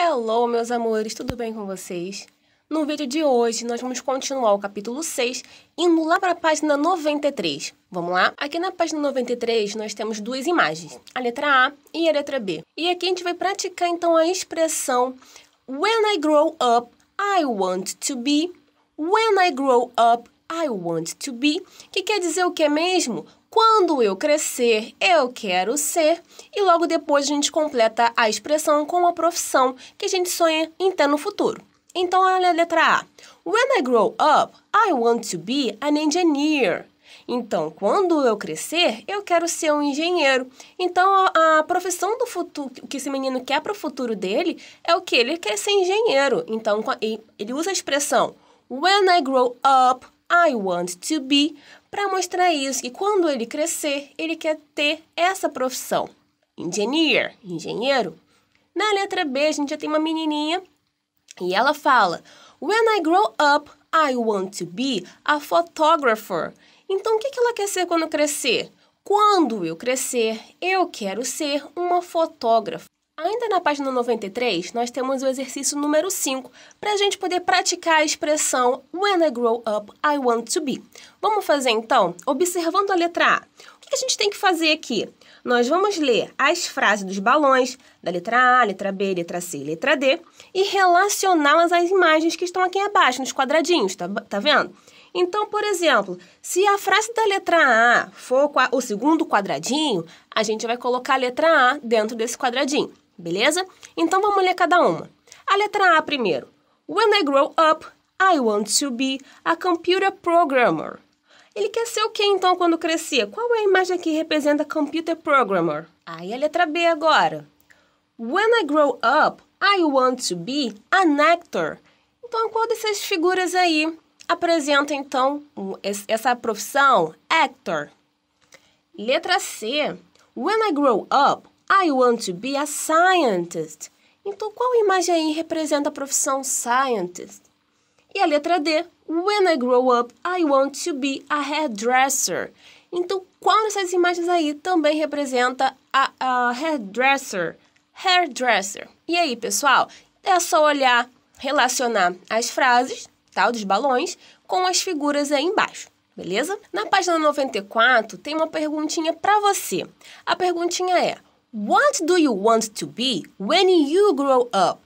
Hello, meus amores, tudo bem com vocês? No vídeo de hoje, nós vamos continuar o capítulo 6, indo lá para a página 93. Vamos lá? Aqui na página 93, nós temos duas imagens, a letra A e a letra B. E aqui a gente vai praticar, então, a expressão When I grow up, I want to be. When I grow up, I want to be. Que quer dizer o que mesmo? Quando eu crescer, eu quero ser. E logo depois a gente completa a expressão com a profissão que a gente sonha em ter no futuro. Então, olha a letra A. When I grow up, I want to be an engineer. Então, quando eu crescer, eu quero ser um engenheiro. Então, a, a profissão do futuro, que esse menino quer para o futuro dele é o que? Ele quer ser engenheiro. Então, ele usa a expressão When I grow up, I want to be para mostrar isso, que quando ele crescer, ele quer ter essa profissão. Engineer, engenheiro. Na letra B, a gente já tem uma menininha e ela fala: When I grow up, I want to be a photographer. Então, o que ela quer ser quando crescer? Quando eu crescer, eu quero ser uma fotógrafa. Ainda na página 93, nós temos o exercício número 5, para a gente poder praticar a expressão When I grow up, I want to be. Vamos fazer então? Observando a letra A. O que a gente tem que fazer aqui? Nós vamos ler as frases dos balões, da letra A, letra B, letra C, letra D, e relacioná-las às imagens que estão aqui abaixo, nos quadradinhos, tá, tá vendo? Então, por exemplo, se a frase da letra A for o segundo quadradinho, a gente vai colocar a letra A dentro desse quadradinho beleza? Então vamos ler cada uma. A letra A primeiro. When I grow up, I want to be a computer programmer. Ele quer ser o que então quando crescer? Qual é a imagem que representa computer programmer? Aí a letra B agora. When I grow up, I want to be an actor. Então qual dessas figuras aí apresenta então essa profissão? Actor. Letra C. When I grow up, I want to be a scientist. Então, qual imagem aí representa a profissão scientist? E a letra D. When I grow up, I want to be a hairdresser. Então, qual dessas imagens aí também representa a, a hairdresser? Hairdresser. E aí, pessoal? É só olhar, relacionar as frases, tá, dos balões, com as figuras aí embaixo beleza? Na página 94 tem uma perguntinha para você. A perguntinha é: What do you want to be when you grow up?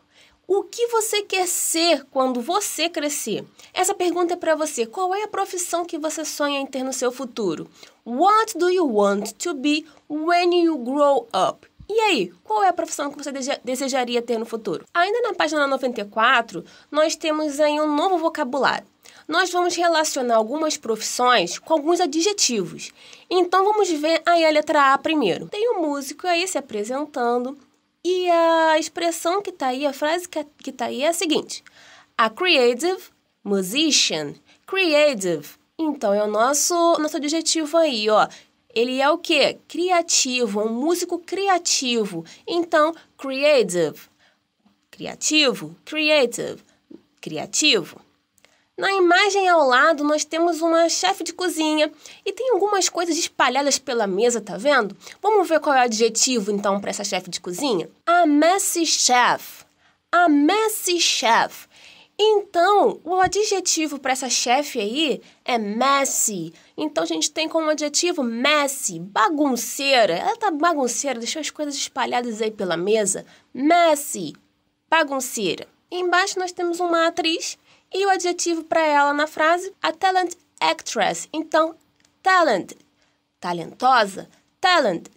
O que você quer ser quando você crescer? Essa pergunta é para você. Qual é a profissão que você sonha em ter no seu futuro? What do you want to be when you grow up? E aí, qual é a profissão que você desejaria ter no futuro? Ainda na página 94, nós temos aí um novo vocabulário nós vamos relacionar algumas profissões com alguns adjetivos. Então vamos ver aí a letra A primeiro. Tem um músico aí se apresentando e a expressão que está aí, a frase que está aí é a seguinte: A creative musician. Creative. Então é o nosso nosso adjetivo aí, ó. Ele é o quê? Criativo, um músico criativo. Então, creative. Criativo, creative, criativo. Na imagem ao lado, nós temos uma chefe de cozinha e tem algumas coisas espalhadas pela mesa, tá vendo? Vamos ver qual é o adjetivo então para essa chefe de cozinha? A messy chef. A messy chef. Então, o adjetivo para essa chefe aí é messy. Então, a gente tem como adjetivo messy, bagunceira. Ela tá bagunceira, deixou as coisas espalhadas aí pela mesa. Messy, bagunceira. embaixo nós temos uma atriz e o adjetivo para ela na frase, a talent actress. Então, talent, talentosa, talent,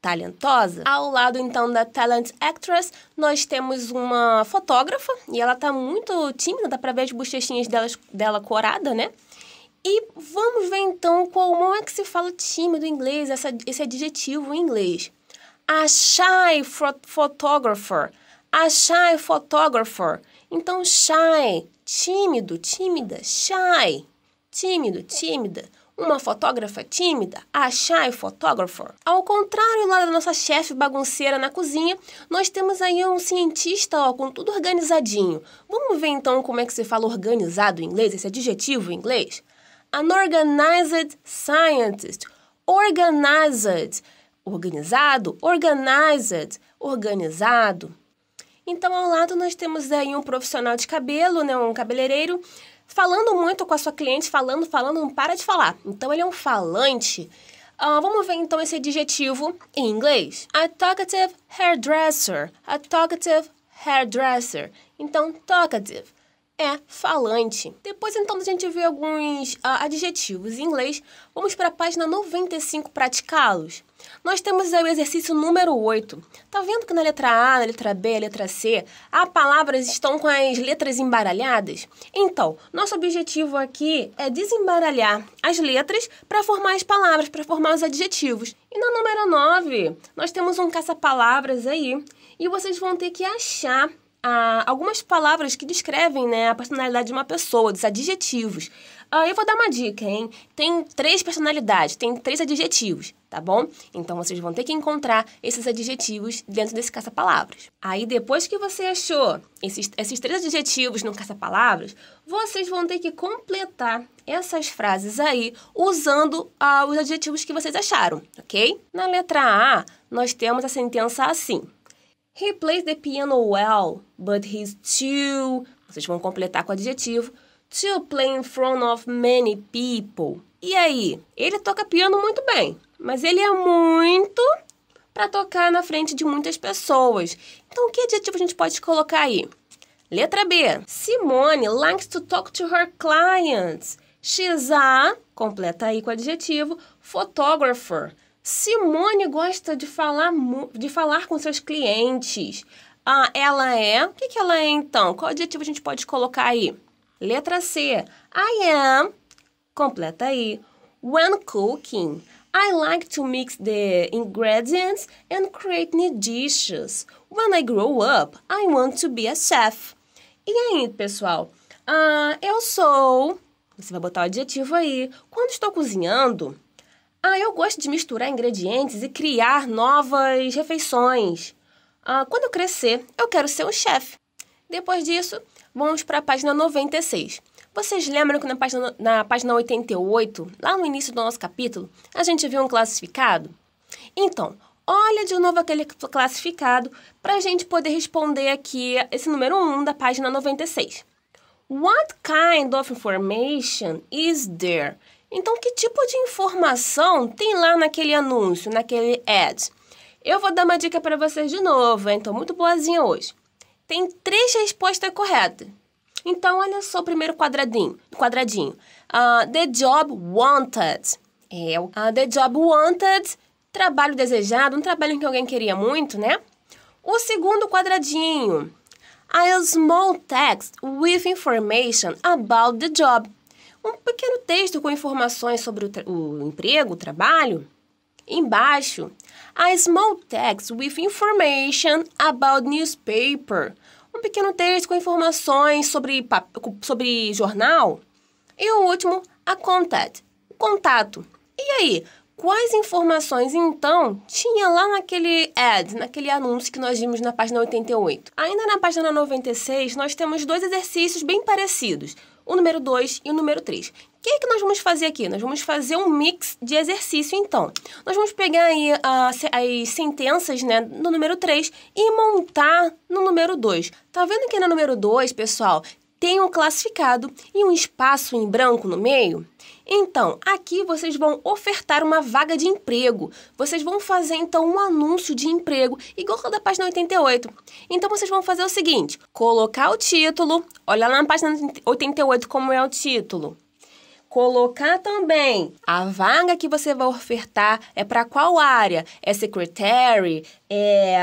talentosa. Ao lado, então, da talent actress, nós temos uma fotógrafa, e ela tá muito tímida, dá para ver as bochechinhas dela, dela corada, né? E vamos ver, então, como é que se fala tímido em inglês, essa, esse adjetivo em inglês. A shy photographer. A shy photographer. Então, shy tímido, tímida, shy, tímido, tímida. Uma fotógrafa tímida, a shy photographer. Ao contrário lá da nossa chefe bagunceira na cozinha, nós temos aí um cientista ó, com tudo organizadinho. Vamos ver então como é que se fala organizado em inglês, esse adjetivo em inglês? An organized scientist. Organized. Organizado, organized, organizado. Então, ao lado, nós temos aí um profissional de cabelo, né, um cabeleireiro, falando muito com a sua cliente, falando, falando, não para de falar. Então, ele é um falante. Uh, vamos ver então esse adjetivo em inglês. A talkative hairdresser. A talkative hairdresser. Então, talkative é falante. Depois, então, a gente vê alguns uh, adjetivos em inglês. Vamos para a página 95 praticá-los. Nós temos aí o exercício número 8. Tá vendo que na letra A, na letra B, na letra C, as palavras estão com as letras embaralhadas? Então, nosso objetivo aqui é desembaralhar as letras para formar as palavras, para formar os adjetivos. E na número 9, nós temos um caça-palavras aí, e vocês vão ter que achar algumas palavras que descrevem né, a personalidade de uma pessoa, dos adjetivos. Ah, eu vou dar uma dica, hein? Tem três personalidades, tem três adjetivos, tá bom? Então vocês vão ter que encontrar esses adjetivos dentro desse caça-palavras. Aí depois que você achou esses, esses três adjetivos no caça-palavras, vocês vão ter que completar essas frases aí usando ah, os adjetivos que vocês acharam, ok? Na letra A, nós temos a sentença assim. He plays the piano well, but he's too. Vocês vão completar com o adjetivo. To play in front of many people. E aí? Ele toca piano muito bem, mas ele é muito para tocar na frente de muitas pessoas. Então, que adjetivo a gente pode colocar aí? Letra B. Simone likes to talk to her clients. She's a, completa aí com o adjetivo, photographer. Simone gosta de falar, de falar com seus clientes. Ah, ela é. O que, que ela é então? Qual adjetivo a gente pode colocar aí? Letra C. I am. Completa aí. When cooking, I like to mix the ingredients and create new dishes. When I grow up, I want to be a chef. E aí, pessoal? Ah, eu sou. Você vai botar o adjetivo aí. Quando estou cozinhando, ah, eu gosto de misturar ingredientes e criar novas refeições. Ah, quando eu crescer, eu quero ser um chefe. Depois disso, vamos para a página 96. Vocês lembram que na página, na página 88, lá no início do nosso capítulo, a gente viu um classificado? Então, olha de novo aquele classificado para a gente poder responder aqui esse número 1 da página 96. What kind of information is there? Então, que tipo de informação tem lá naquele anúncio, naquele ad? Eu vou dar uma dica para vocês de novo, então muito boazinha hoje. Tem três respostas corretas. Então, olha só o primeiro quadradinho. quadradinho. Uh, the job wanted. É, uh, the job wanted, trabalho desejado, um trabalho que alguém queria muito, né? O segundo quadradinho. A small text with information about the job um pequeno texto com informações sobre o, o emprego, o trabalho. Embaixo, a small text with information about newspaper. Um pequeno texto com informações sobre, sobre jornal. E o último, a contact, contato. E aí, quais informações então tinha lá naquele ad, naquele anúncio que nós vimos na página 88? Ainda na página 96, nós temos dois exercícios bem parecidos o número 2 e o número 3. O que, é que nós vamos fazer aqui? Nós vamos fazer um mix de exercício, então. Nós vamos pegar aí uh, as sentenças né, no número 3 e montar no número 2. Tá vendo que no número 2, pessoal, tem um classificado e um espaço em branco no meio? Então, aqui vocês vão ofertar uma vaga de emprego. Vocês vão fazer então um anúncio de emprego, igual da página 88. Então vocês vão fazer o seguinte: colocar o título, olha lá na página 88 como é o título colocar também a vaga que você vai ofertar é para qual área? É secretary? É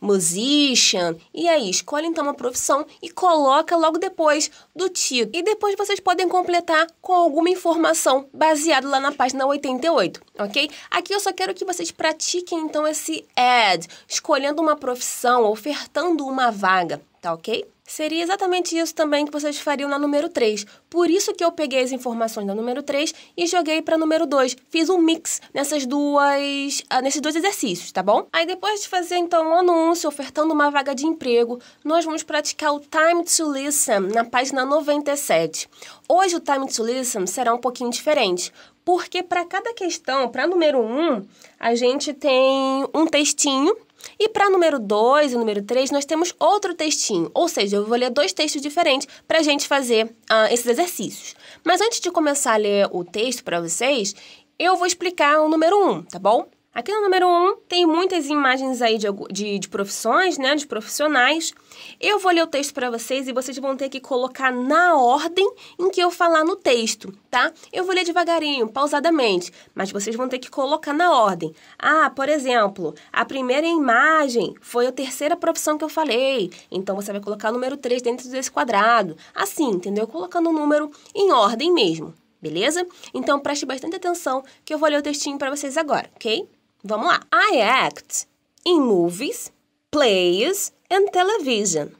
musician? E aí, escolhe então uma profissão e coloca logo depois do título. E depois vocês podem completar com alguma informação baseada lá na página 88, ok? Aqui eu só quero que vocês pratiquem então esse ad, escolhendo uma profissão, ofertando uma vaga, tá ok? Seria exatamente isso também que vocês fariam na número 3. Por isso que eu peguei as informações da número 3 e joguei para número 2. Fiz um mix nessas duas, uh, nesses dois exercícios, tá bom? Aí depois de fazer então um anúncio ofertando uma vaga de emprego, nós vamos praticar o Time to Listen na página 97. Hoje o Time to Listen será um pouquinho diferente. Porque para cada questão, para número 1, um, a gente tem um textinho e para número 2 e número 3, nós temos outro textinho. Ou seja, eu vou ler dois textos diferentes para a gente fazer uh, esses exercícios. Mas antes de começar a ler o texto para vocês, eu vou explicar o número 1, um, tá bom? Aqui no número 1 um, tem muitas imagens aí de, de, de, profissões, né, de profissionais. Eu vou ler o texto para vocês e vocês vão ter que colocar na ordem em que eu falar no texto, tá? Eu vou ler devagarinho, pausadamente, mas vocês vão ter que colocar na ordem. Ah, por exemplo, a primeira imagem foi a terceira profissão que eu falei, então você vai colocar o número 3 dentro desse quadrado. Assim, entendeu? Colocando o número em ordem mesmo, beleza? Então preste bastante atenção que eu vou ler o textinho para vocês agora, ok? Vamos lá. I act in movies, plays and television.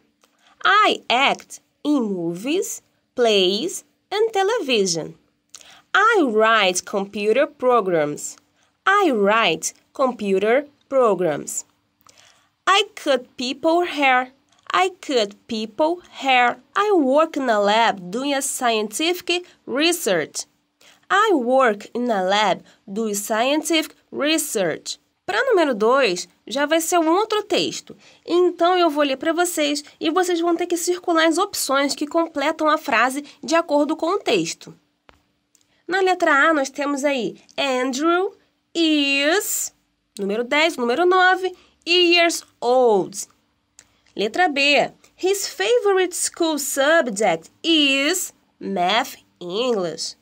I act in movies, plays and television. I write computer programs. I write computer programs. I cut people hair. I cut people hair. I work in a lab doing a scientific research. I work in a lab doing scientific research. Para número 2, já vai ser um outro texto. Então eu vou ler para vocês e vocês vão ter que circular as opções que completam a frase de acordo com o texto. Na letra A, nós temos aí Andrew is, número 10, número 9, years old. Letra B, his favorite school subject is math English.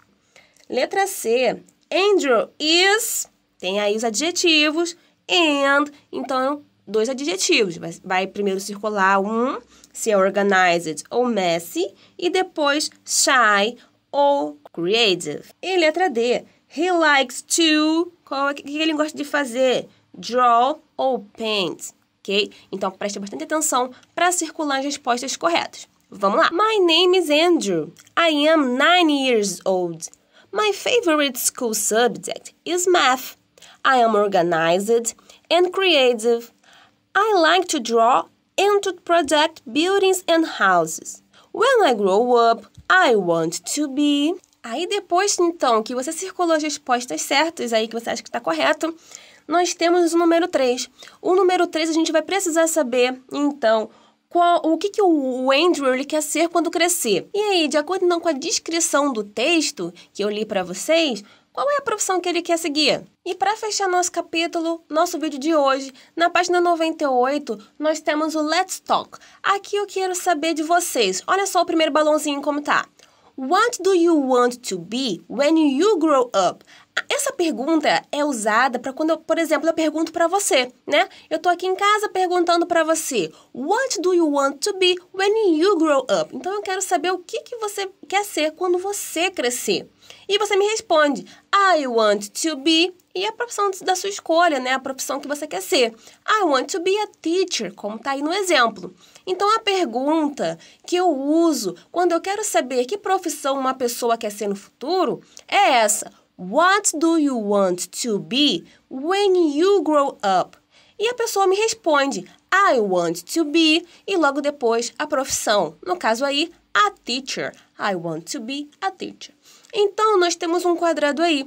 Letra C. Andrew is. Tem aí os adjetivos. And. Então, dois adjetivos. Vai, vai primeiro circular um, se é organized ou messy. E depois shy ou creative. E letra D. He likes to. Qual é, que ele gosta de fazer? Draw ou paint. Ok? Então, preste bastante atenção para circular as respostas corretas. Vamos lá. My name is Andrew. I am nine years old. My favorite school subject is math. I am organized and creative. I like to draw and to project buildings and houses. When I grow up, I want to be. Aí depois, então, que você circulou as respostas certas aí que você acha que está correto, nós temos o número 3. O número 3 a gente vai precisar saber, então, qual, o que, que o Andrew ele quer ser quando crescer. E aí, de acordo então, com a descrição do texto que eu li para vocês, qual é a profissão que ele quer seguir? E para fechar nosso capítulo, nosso vídeo de hoje, na página 98, nós temos o Let's Talk. Aqui eu quero saber de vocês. Olha só o primeiro balãozinho como tá. What do you want to be when you grow up? Essa pergunta é usada para quando, eu, por exemplo, eu pergunto para você, né? Eu tô aqui em casa perguntando para você, What do you want to be when you grow up? Então eu quero saber o que, que você quer ser quando você crescer. E você me responde, I want to be e a profissão da sua escolha, né? A profissão que você quer ser. I want to be a teacher, como tá aí no exemplo. Então a pergunta que eu uso quando eu quero saber que profissão uma pessoa quer ser no futuro é essa: What do you want to be when you grow up? E a pessoa me responde, I want to be, e logo depois a profissão. No caso aí, a teacher. I want to be a teacher. Então, nós temos um quadrado aí.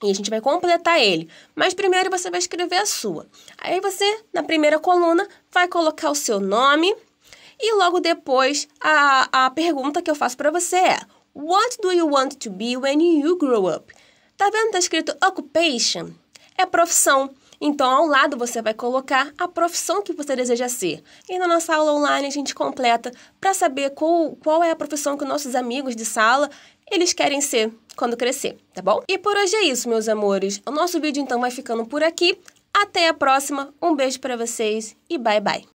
E a gente vai completar ele. Mas primeiro você vai escrever a sua. Aí você, na primeira coluna, vai colocar o seu nome. E logo depois, a, a pergunta que eu faço para você é: What do you want to be when you grow up? Tá vendo? Tá escrito occupation. É profissão. Então, ao lado você vai colocar a profissão que você deseja ser. E na nossa aula online a gente completa para saber qual, qual é a profissão que nossos amigos de sala eles querem ser quando crescer, tá bom? E por hoje é isso, meus amores. O nosso vídeo então vai ficando por aqui. Até a próxima. Um beijo para vocês e bye bye.